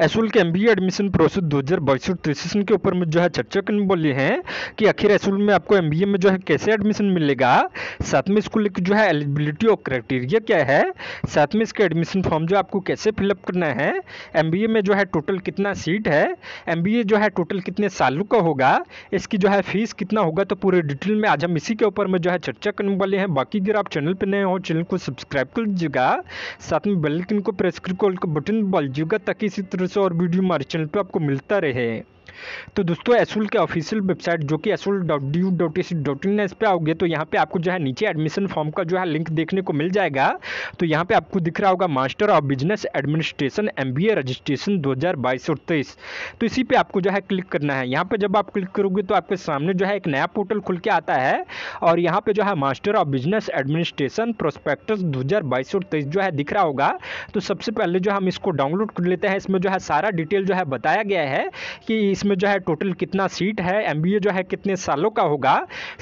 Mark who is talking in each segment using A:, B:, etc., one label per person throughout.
A: एसुल के MBA admission process दो हज़ार बाईस सेशन के ऊपर में जो है चर्चा करने बोली हैं कि आखिर एसुल में आपको एमबीए में जो है कैसे एडमिशन मिलेगा? साथ में इसको लेकर जो है एलिजिबिलिटी और क्राइटेरिया क्या है? साथ में इसका एडमिशन फॉर्म जो आपको कैसे फिलअप करना है? एमबीए में जो है टोटल कितना सीट है? एमबीए जो है टोटल कितने सालों का होगा? इसकी जो है फ़ीस कितना होगा? तो पूरे डिटेल में आज हम इसी के ऊपर में जो है चर्चा करने वाले हैं। बाकी अगर आप चैनल पर नए हो चैनल को सब्सक्राइब कर लीजिएगा। साथ में बेल को प्रेस कर बटन दबा लीजिएगा ताकि इसी तरह और वीडियो हमारे चैनल पर आपको मिलता रहे। तो दोस्तों, एसुल के ऑफिशियल वेबसाइट जो कि SOL dot D U dot A C dot in इस पर आओगे तो यहाँ पे आपको जो है नीचे एडमिशन फॉर्म का जो है लिंक देखने को मिल जाएगा। तो यहाँ पे आपको दिख रहा होगा master of business administration MBA registration दो हज़ार बाईस और तेईस। तो इसी पे आपको जो है क्लिक करना है। यहाँ पर जब आप क्लिक करोगे तो आपके सामने जो है एक नया पोर्टल खुल के आता है और यहाँ पे जो है master of business administration prospectus दो हज़ार बाईस और तेईस जो है दिख रहा होगा। तो सबसे पहले जो हम इसको डाउनलोड कर लेते हैं। इसमें जो है सारा डिटेल जो है बताया गया है कि इसमें जो है टोटल कितना सीट है एमबीए जो है कितने सालों का होगा?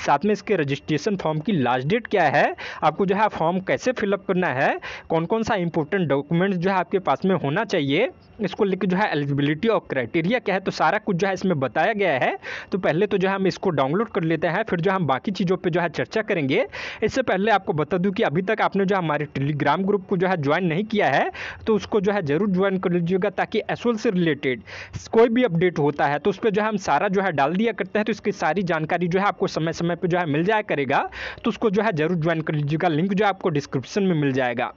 A: साथ में इसके रजिस्ट्रेशन फॉर्म की लास्ट डेट क्या है? आपको जो है फॉर्म कैसे फिलअप करना है? कौन कौन सा इंपॉर्टेंट डॉक्यूमेंट्स जो है आपके पास में होना चाहिए? इसको लेकर जो है एलिजिबिलिटी और क्राइटेरिया क्या है तो सारा कुछ जो है इसमें बताया गया है तो पहले तो जो है हम इसको डाउनलोड कर लेते हैं फिर जो हम बाकी चीज़ों पर जो है चर्चा करेंगे इससे पहले आपको बता दूँ कि अभी तक आपने जो हमारे टेलीग्राम ग्रुप को जो है ज्वाइन नहीं किया है तो उसको जो है ज़रूर ज्वाइन कर लीजिएगा ताकि एसोल से रिलेटेड कोई भी अपडेट होता है तो उस पर जो है हम सारा जो है डाल दिया करते हैं तो इसकी सारी जानकारी जो है आपको समय समय पर जो है मिल जाया करेगा तो उसको जो है ज़रूर ज्वाइन कर लीजिएगा लिंक जो है आपको डिस्क्रिप्शन में मिल जाएगा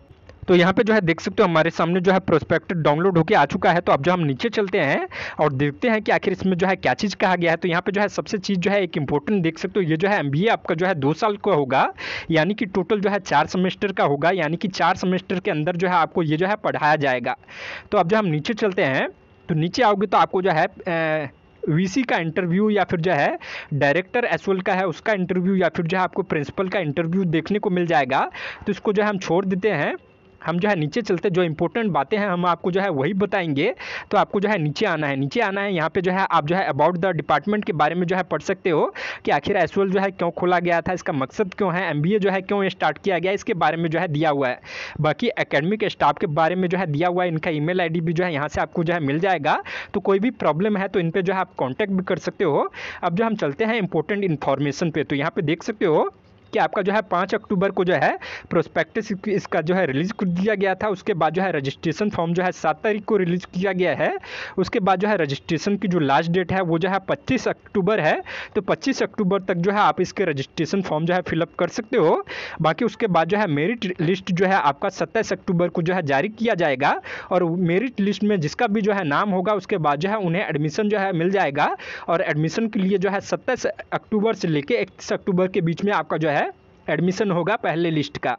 A: तो यहाँ पे जो है देख सकते हो हमारे सामने जो है प्रोस्पेक्ट डाउनलोड होकर आ चुका है तो अब जो हम नीचे चलते हैं और देखते हैं कि आखिर इसमें जो है क्या चीज़ कहा गया है तो यहाँ पे जो है सबसे चीज़ जो है एक इंपॉर्टेंट देख सकते हो ये जो है एमबीए आपका जो है दो साल का होगा यानी कि टोटल जो है चार सेमेस्टर का होगा यानी कि चार सेमेस्टर के अंदर जो है आपको ये जो है पढ़ाया जाएगा तो अब जो हम नीचे चलते हैं तो नीचे आओगे तो आपको जो है वीसी का इंटरव्यू या फिर जो है डायरेक्टर एसोल का है उसका इंटरव्यू या फिर जो है आपको प्रिंसिपल का इंटरव्यू देखने को मिल जाएगा तो इसको जो है हम छोड़ देते हैं हम जो है नीचे चलते जो इंपॉर्टेंट बातें हैं हम आपको जो है वही बताएँगे तो आपको जो है नीचे आना है नीचे आना है यहाँ पे जो है आप जो है अबाउट द डिपार्टमेंट के बारे में जो है पढ़ सकते हो कि आखिर एसएल जो है क्यों खोला गया था इसका मकसद क्यों है एमबीए जो है क्यों स्टार्ट किया गया इसके बारे में जो है दिया हुआ है बाकी अकेडमिक स्टाफ के बारे में जो है दिया हुआ है इनका ईमेल आईडी भी जो है यहाँ से आपको जो है मिल जाएगा तो कोई भी प्रॉब्लम है तो इन पर जो है आप कॉन्टैक्ट भी कर सकते हो अब जो हम चलते हैं इंपॉर्टेंट इन्फॉर्मेशन पे तो यहाँ पे देख सकते हो कि आपका जो है पाँच अक्टूबर को जो है प्रोस्पेक्टिस इसका जो है रिलीज़ कर दिया गया था उसके बाद जो है रजिस्ट्रेशन फॉर्म जो है सात तारीख को रिलीज़ किया गया है उसके बाद जो है रजिस्ट्रेशन की जो लास्ट डेट है वो जो है पच्चीस अक्टूबर है तो पच्चीस अक्टूबर तक जो है आप इसके रजिस्ट्रेशन फॉर्म जो है फिलअप कर सकते हो बाकी उसके बाद जो है मेरिट लिस्ट जो है आपका सत्ताईस अक्टूबर को जो है जारी किया जाएगा और मेरिट लिस्ट में जिसका भी जो है नाम होगा उसके बाद जो है उन्हें एडमिशन जो है मिल जाएगा और एडमिशन के लिए जो है सत्ताईस अक्टूबर से लेकर इकतीस अक्टूबर के बीच में आपका जो है एडमिशन होगा पहले लिस्ट का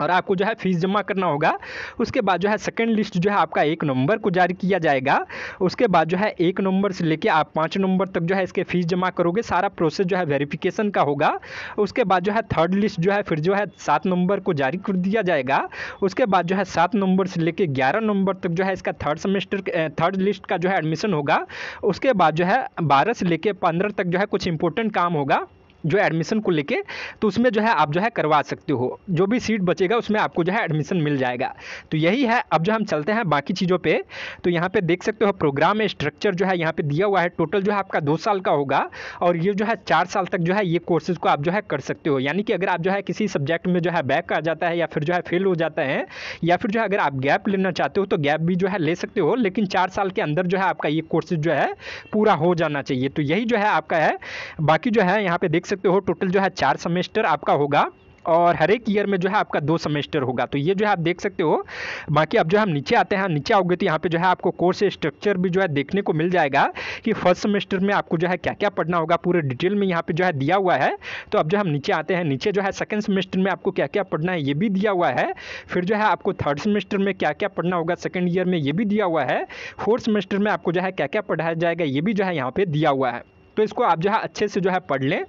A: और आपको जो है फ़ीस जमा करना होगा उसके बाद जो है सेकंड लिस्ट जो है आपका एक नंबर को जारी किया जाएगा उसके बाद जो है एक नंबर से लेके आप पाँच नंबर तक जो है इसके फ़ीस जमा करोगे सारा प्रोसेस जो है वेरिफिकेशन का होगा उसके बाद जो है थर्ड लिस्ट जो है फिर जो है सात नंबर को जारी कर दिया जाएगा उसके बाद जो है सात नंबर से लेके ग्यारह नंबर तक जो है इसका थर्ड सेमेस्टर थर्ड लिस्ट का जो है एडमिशन होगा उसके बाद जो है बारह से लेके पंद्रह तक जो है कुछ इंपॉर्टेंट काम होगा जो एडमिशन को लेके तो उसमें जो है आप जो है करवा सकते हो जो भी सीट बचेगा उसमें आपको जो है एडमिशन मिल जाएगा तो यही है अब जो हम चलते हैं बाकी चीज़ों पे तो यहाँ पे देख सकते हो प्रोग्राम स्ट्रक्चर जो है यहाँ पे दिया हुआ है टोटल जो है आपका दो साल का होगा और ये जो है चार साल तक जो है ये कोर्सेज को आप जो है कर सकते हो यानी कि अगर आप जो है किसी सब्जेक्ट में जो है बैक आ जाता है या फिर जो है फेल हो जाता है या फिर जो है अगर आप गैप लेना चाहते हो तो गैप भी जो है ले सकते हो लेकिन चार साल के अंदर जो है आपका ये कोर्सेज जो है पूरा हो जाना चाहिए तो यही जो है आपका है बाकी जो है यहाँ पे देख सकते हो टोटल जो है चार सेमेस्टर आपका होगा और हर एक ईयर में जो है आपका दो सेमेस्टर होगा तो ये जो है आप देख सकते हो बाकी अब जो हम नीचे आते हैं नीचे आओगे तो यहाँ पे जो है आपको कोर्स स्ट्रक्चर भी जो है देखने को मिल जाएगा कि फ़र्स्ट सेमेस्टर में आपको जो है क्या क्या पढ़ना होगा पूरे डिटेल में यहाँ पे जो है दिया हुआ है तो अब जो हम नीचे आते हैं नीचे जो है सेकेंड सेमेस्टर में आपको क्या क्या पढ़ना है ये भी दिया हुआ है फिर जो है आपको थर्ड सेमेस्टर में क्या क्या पढ़ना होगा सेकेंड ईयर में ये भी दिया हुआ है फोर्थ सेमेस्टर में आपको जो है क्या क्या पढ़ाया जाएगा ये भी जो है यहाँ पर दिया हुआ है तो इसको आप जो है अच्छे से जो है पढ़ लें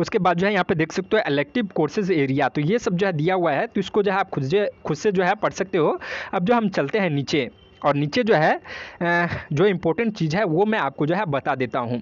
A: उसके बाद जो है यहाँ पे देख सकते हो इलेक्टिव कोर्सेज एरिया तो ये सब जो है दिया हुआ है तो इसको जो है आप खुद से खुद से जो है पढ़ सकते हो। अब जो हम चलते हैं नीचे, और नीचे जो है जो इम्पोर्टेंट चीज़ है वो मैं आपको जो है बता देता हूँ।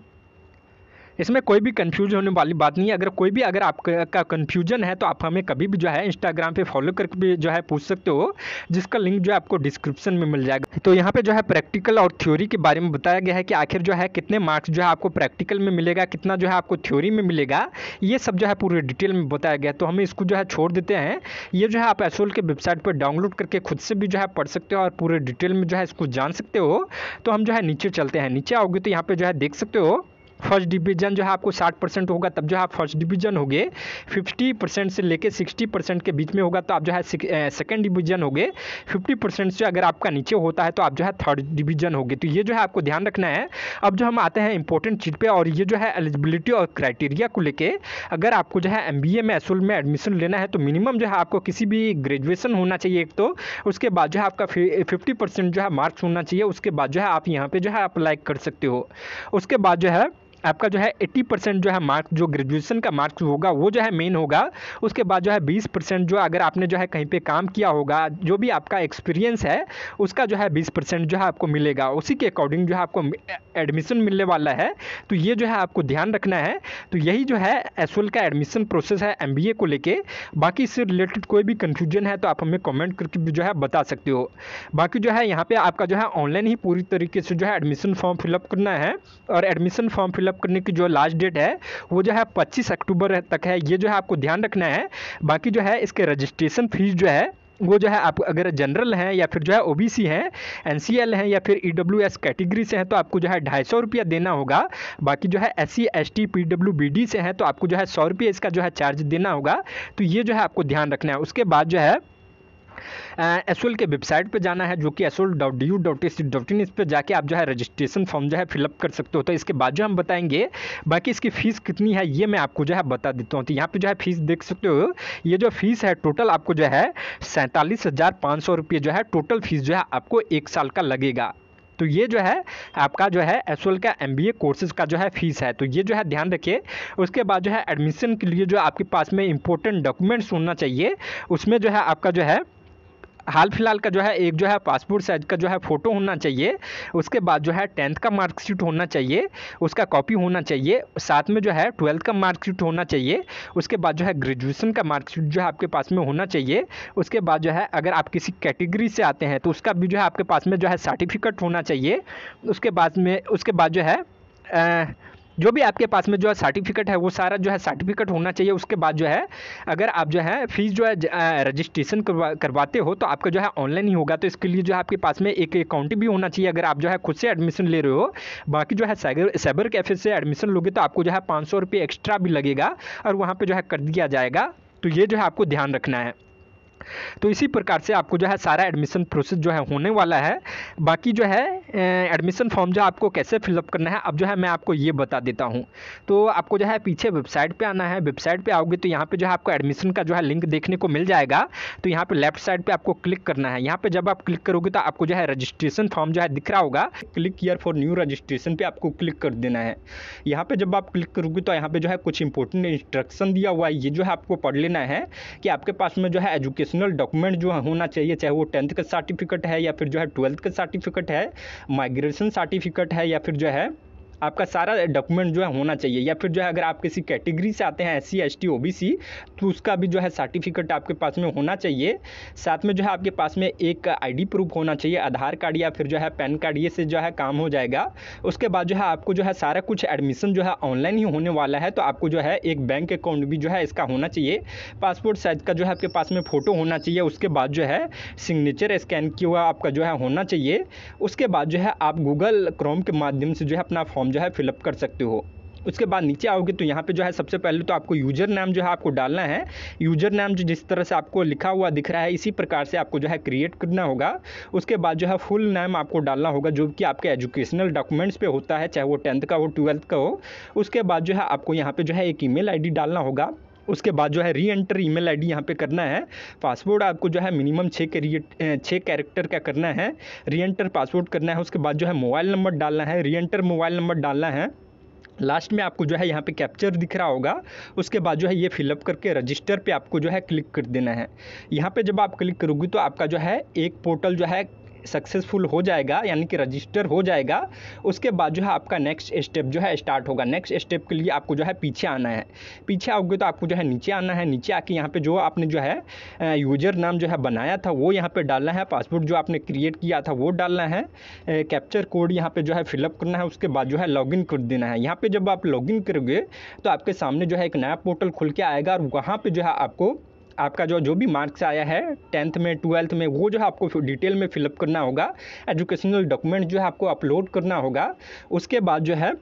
A: इसमें कोई भी कंफ्यूज होने वाली बात नहीं है अगर कोई भी अगर आपका कन्फ्यूज़न है तो आप हमें कभी भी जो है इंस्टाग्राम पे फॉलो करके भी जो है पूछ सकते हो जिसका लिंक जो है आपको डिस्क्रिप्शन में मिल जाएगा तो यहाँ पे जो है प्रैक्टिकल और थ्योरी के बारे में बताया गया है कि आखिर जो है कितने मार्क्स जो है आपको प्रैक्टिकल में मिलेगा कितना जो है आपको थ्योरी में मिलेगा ये सब जो है पूरे डिटेल में बताया गया तो हमें इसको जो है छोड़ देते हैं ये जो है आप एसोल के वेबसाइट पर डाउनलोड करके खुद से भी जो है पढ़ सकते हो और पूरे डिटेल में जो है इसको जान सकते हो तो हम जो है नीचे चलते हैं नीचे आओगे तो यहाँ पर जो है देख सकते हो फ़र्स्ट डिवीज़न जो है आपको 60 परसेंट होगा तब जो है आप फ़र्स्ट डिवीज़न हो गए फिफ्टी परसेंट से लेके 60 परसेंट के बीच में होगा तो आप जो है सेकंड डिवीज़न हो गए फिफ्टी परसेंट से अगर आपका नीचे होता है तो आप जो है थर्ड डिवीज़न हो गए तो ये जो है आपको ध्यान रखना है अब जो हम आते हैं इंपॉर्टेंट चीज़ पे और ये जो है एलिजिबिलिटी और क्राइटेरिया को लेके अगर आपको जो है एमबीए में एसोल में एडमिशन लेना है तो मिनिमम जो है आपको किसी भी ग्रेजुएशन होना चाहिए एक तो उसके बाद जो है आपका फिफ्टी परसेंट जो है मार्क्स होना चाहिए उसके बाद जो है आप यहाँ पे जो है अप्लाई कर सकते हो उसके बाद जो है आपका जो है 80 परसेंट जो है मार्क्स जो ग्रेजुएशन का मार्क्स होगा वो जो है मेन होगा उसके बाद जो है 20 परसेंट जो अगर आपने जो है कहीं पे काम किया होगा जो भी आपका एक्सपीरियंस है उसका जो है 20 परसेंट जो है आपको मिलेगा उसी के अकॉर्डिंग जो है आपको एडमिशन मिलने वाला है तो ये जो है आपको ध्यान रखना है तो यही जो है एसोल का एडमिशन प्रोसेस है एमबीए को लेके बाकी इससे रिलेटेड कोई भी कन्फ्यूज़न है तो आप हमें कॉमेंट करके भी जो है बता सकते हो बाकी जो है यहाँ पर आपका जो है ऑनलाइन ही पूरी तरीके से जो है एडमिशन फॉर्म फिलअप करना है और एडमिशन फॉर्म फिलअप फिलअप करने की जो लास्ट डेट है वो जो है पच्चीस अक्टूबर तक है ये जो है आपको ध्यान रखना है बाकी जो है इसके रजिस्ट्रेशन फ़ीस जो है वो जो है आप अगर जनरल हैं या फिर जो है ओबीसी हैं एनसीएल हैं या फिर ईडब्ल्यूएस कैटेगरी से हैं तो आपको जो है ढाई सौ रुपया देना होगा बाकी जो है S C S T P B D से हैं तो आपको जो है सौ रुपये इसका जो है चार्ज देना होगा तो ये जो है आपको ध्यान रखना है उसके बाद जो है एसोल के वेबसाइट पे जाना है जो कि SOL dot D U dot S dot in इस पर जाके आप जो है रजिस्ट्रेशन फॉर्म जो है फिलअप कर सकते हो तो इसके बाद जो हम बताएँगे बाकी इसकी फ़ीस कितनी है ये मैं आपको जो है बता देता हूँ तो यहाँ पे जो है फ़ीस देख सकते हो ये जो फ़ीस है टोटल आपको जो है सैंतालीस हज़ार पाँच सौ रुपये जो है टोटल फ़ीस जो है आपको एक साल का लगेगा तो ये जो है आपका जो है एस का एम बी कोर्सेज का जो है फ़ीस है तो ये जो है ध्यान रखिए उसके बाद जो है एडमिशन के लिए जो आपके पास में इंपॉर्टेंट डॉक्यूमेंट्स होना चाहिए उसमें जो है आपका जो है हाल फ़िलहाल का जो है, एक जो है पासपोर्ट साइज़ का जो है फ़ोटो होना चाहिए, उसके बाद जो है टेंथ का मार्कशीट होना चाहिए, उसका कॉपी होना चाहिए, साथ में जो है ट्वेल्थ का मार्कशीट होना चाहिए, उसके बाद जो है ग्रेजुएशन का मार्कशीट जो है आपके पास में होना चाहिए, उसके बाद जो है अगर आप किसी कैटेगरी से आते हैं तो उसका भी जो है आपके पास में जो है सर्टिफिकेट होना चाहिए, उसके बाद में, उसके बाद जो है जो भी आपके पास में जो है सर्टिफिकेट है, वो सारा जो है सर्टिफिकेट होना चाहिए। उसके बाद जो है, अगर आप जो है फ़ीस जो है रजिस्ट्रेशन करवा, करवाते हो तो आपका जो है ऑनलाइन ही होगा। तो इसके लिए जो है आपके पास में एक अकाउंट भी होना चाहिए। अगर आप जो है खुद से एडमिशन ले रहे हो, बाकी जो है साइबर साइबर कैफ़े से एडमिशन लोगे तो आपको जो है पाँच सौ एक्स्ट्रा भी लगेगा और वहाँ पर जो है कर दिया जाएगा। तो ये जो है आपको ध्यान रखना है। तो इसी प्रकार से आपको जो है सारा एडमिशन प्रोसेस जो है होने वाला है बाकी जो है एडमिशन फॉर्म जो आपको कैसे फिलअप करना है अब जो है मैं आपको ये बता देता हूँ तो आपको जो है पीछे वेबसाइट पे आना है वेबसाइट पे आओगे तो यहाँ पे जो है आपको एडमिशन का जो है लिंक देखने को मिल जाएगा तो यहाँ पे लेफ़्ट साइड पे आपको क्लिक करना है यहाँ पे जब आप क्लिक करोगे तो आपको जो है रजिस्ट्रेशन फॉर्म जो है दिख रहा होगा click here for new registration पे आपको क्लिक कर देना है यहाँ पे जब आप क्लिक करोगे तो यहाँ पे जो है कुछ इंपॉर्टेंट इंस्ट्रक्शन दिया हुआ है ये जो है आपको पढ़ लेना है कि आपके पास में जो है एजुकेशन एजुकेशनल डॉक्यूमेंट जो होना चाहिए, चाहे वो टेंथ का सर्टिफिकेट है या फिर जो है ट्वेल्थ का सर्टिफिकेट है माइग्रेशन सर्टिफिकेट है या फिर जो है आपका सारा डॉक्यूमेंट जो है होना चाहिए या फिर जो है अगर आप किसी कैटेगरी से आते हैं S C S T O B C तो उसका भी जो है सर्टिफिकेट आपके पास में होना चाहिए साथ में जो है आपके पास में एक आईडी प्रूफ होना चाहिए आधार कार्ड या फिर जो है पैन कार्ड ये से जो है काम हो जाएगा उसके बाद जो है आपको जो है सारा कुछ एडमिशन जो है ऑनलाइन ही होने वाला है तो आपको जो है एक बैंक अकाउंट भी जो है इसका होना चाहिए पासपोर्ट साइज़ का जो है आपके पास में फ़ोटो होना चाहिए उसके बाद जो है सिग्नेचर स्कैन किया हुआ आपका जो है होना चाहिए उसके बाद जो है आप गूगल क्रोम के माध्यम से जो है अपना फॉर्म फॉर्म जो है फिलअप कर सकते हो। उसके बाद नीचे आओगे तो यहाँ पे जो है सबसे पहले तो आपको यूज़र नाम जो है आपको डालना है। यूज़र नाम जो जिस तरह से आपको लिखा हुआ दिख रहा है, इसी प्रकार से आपको जो है क्रिएट करना होगा। उसके बाद जो है फुल नाम आपको डालना होगा, जो कि आपके एजुकेशनल डॉक्यूमेंट्स पे होता है, चाहे वो टेंथ का हो ट्वेल्थ का हो। उसके बाद जो है आपको यहाँ पर जो है एक ईमेल आईडी डालना होगा। उसके बाद जो है reenter email I D यहाँ पर करना है। पासवर्ड आपको जो है मिनिमम छः के छः कैरेक्टर का करना है। री एंटर पासवर्ड करना है, उसके बाद जो है मोबाइल नंबर डालना है। री एंटर मोबाइल नंबर डालना है। लास्ट में आपको जो है यहाँ पे कैप्चर दिख रहा होगा। उसके बाद जो है ये फिलअप करके रजिस्टर पे आपको जो है क्लिक कर देना है। यहाँ पे जब आप क्लिक करोगे तो आपका जो है एक पोर्टल जो है सक्सेसफुल हो जाएगा, यानी कि रजिस्टर हो जाएगा, उसके बाद जो है आपका नेक्स्ट स्टेप जो है स्टार्ट होगा। नेक्स्ट स्टेप के लिए आपको जो है पीछे आना है। पीछे आओगे तो आपको जो है नीचे आना है। नीचे आके यहाँ पे जो आपने जो है यूज़र नाम जो है बनाया था, वो यहाँ पे डालना है। पासवर्ड जो आपने क्रिएट किया था, वो डालना है। कैप्चर कोड यहाँ पे जो है फिलअप करना है। उसके बाद जो है लॉगिन कर देना है। यहाँ पे जब आप लॉगिन करोगे तो आपके सामने जो है एक नया पोर्टल खुल के आएगा और वहाँ पे जो है आपको आपका जो जो भी मार्क्स आया है टेंथ में ट्वेल्थ में, वो जो है आपको डिटेल में फिलअप करना होगा एजुकेशनल डॉक्यूमेंट जो है आपको अपलोड करना होगा, उसके बाद जो है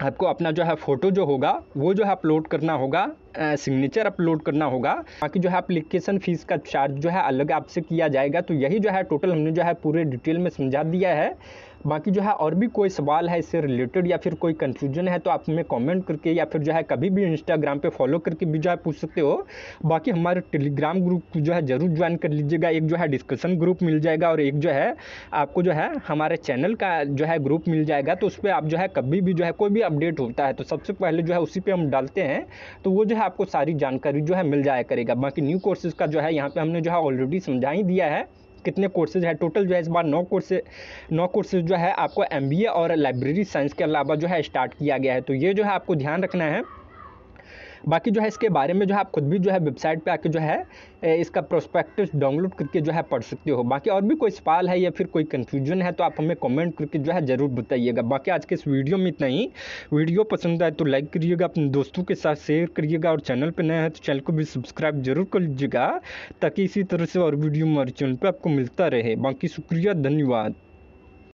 A: आपको अपना जो है फ़ोटो जो होगा, वो जो है अपलोड करना होगा सिग्नेचर अपलोड करना होगा, बाकी जो है एप्लीकेशन फ़ीस का चार्ज जो है अलग आपसे किया जाएगा तो यही जो है टोटल हमने जो है पूरे डिटेल में समझा दिया है। बाकी जो है और भी कोई सवाल है इससे रिलेटेड या फिर कोई कन्फ्यूज़न है तो आप हमें कमेंट करके या फिर जो है कभी भी इंस्टाग्राम पे फॉलो करके भी जो है पूछ सकते हो बाकी हमारे टेलीग्राम ग्रुप जो है ज़रूर ज्वाइन कर लीजिएगा एक जो है डिस्कशन ग्रुप मिल जाएगा और एक जो है आपको जो है हमारे चैनल का जो है ग्रुप मिल जाएगा तो उस पर आप जो है कभी भी जो है कोई भी अपडेट होता है तो सबसे पहले जो है उसी पर हम डालते हैं तो वो जो है आपको सारी जानकारी जो है मिल जाया करेगा बाकी न्यू कोर्सेज़ का जो है यहाँ पर हमने जो है ऑलरेडी समझा ही दिया है कितने कोर्सेज है? टोटल जो है इस बार नौ कोर्से नौ कोर्सेज जो है आपको एमबीए और लाइब्रेरी साइंस के अलावा जो है स्टार्ट किया गया है। तो ये जो है आपको ध्यान रखना है। बाकी जो है इसके बारे में जो है आप खुद भी जो है वेबसाइट पे आके जो है इसका प्रोस्पेक्टस डाउनलोड करके जो है पढ़ सकते हो। बाकी और भी कोई सवाल है या फिर कोई कन्फ्यूज़न है तो आप हमें कमेंट करके जो है ज़रूर बताइएगा। बाकी आज के इस वीडियो में इतना ही। वीडियो पसंद आए तो लाइक करिएगा, अपने दोस्तों के साथ शेयर करिएगा और चैनल पर नया है तो चैनल को भी सब्सक्राइब ज़रूर कर लीजिएगा, ताकि इसी तरह से और वीडियो हमारे चैनल पर आपको मिलता रहे। बाकी शुक्रिया, धन्यवाद।